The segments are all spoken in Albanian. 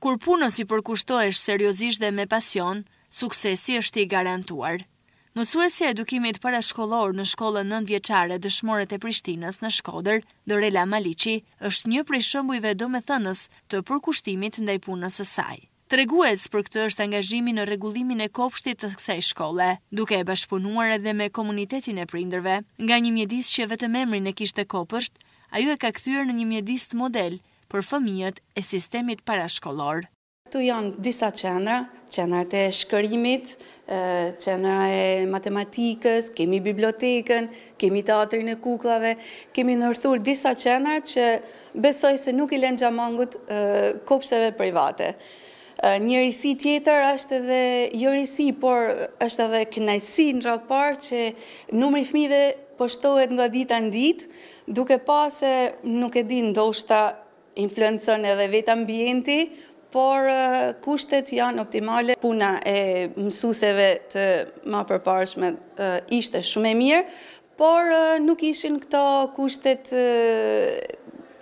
Kur punës i përkushtohesh seriozisht dhe me pasion, suksesi është i garantuar. Mësuesja e edukimit parashkollor në shkollën nëntëvjeçare Dëshmorët e Prishtinës në Shkodër, Dorela Maliqi, është një prej shembujve domethënës të përkushtimit ndaj punës së saj. Tregues për këtë është angazhimi në rregullimin e kopshtit të kësaj shkolle, duke bashkëpunuar edhe me komunitetin e prindërve. Nga një mjedis që vetëm emrin e kishte kopësht, ajo e ka kthyer në një mjedis model për fëmijët e sistemit parashkollor. Këtu janë disa qendra, qendra e shkrimit, qendra e matematikës, kemi bibliotekën, kemi teatrin e kukllave, kemi ndërthur disa qendra që Besoj se nuk i lënë gja mangut kopshteve private. Një risi tjetër është edhe jo risi, por është edhe kënaqësi në radhë të parë që numri i fëmijëve po shtohet nga dita në ditë, duke pa se nuk e di ndoshta influencon edhe vetë ambienti, por kushtet janë optimale, puna e mësueseve të ma përparshme ishte shumë e mirë, Por nuk ishin këto kushtet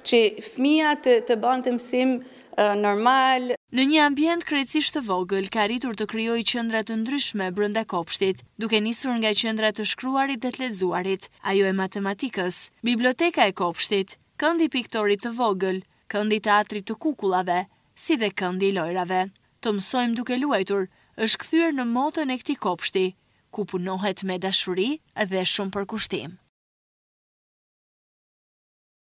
që fmija të bante mësim normal. Në një ambient krejtësisht të vogël, ka arritur të krijojë qendra të ndryshme brenda kopshtit, duke nisur nga qendra e të shkruarit dhe të lexuarit, ajo e matematikës, biblioteka e kopshtit, këndi i piktorit të vogël, këndi i teatrit të kukullave, si dhe këndi i lojrave. Të mësojmë duke luajtur, është kthyer në moton e këtij kopshti, ku punohet me dashuri dhe shumë përkushtim.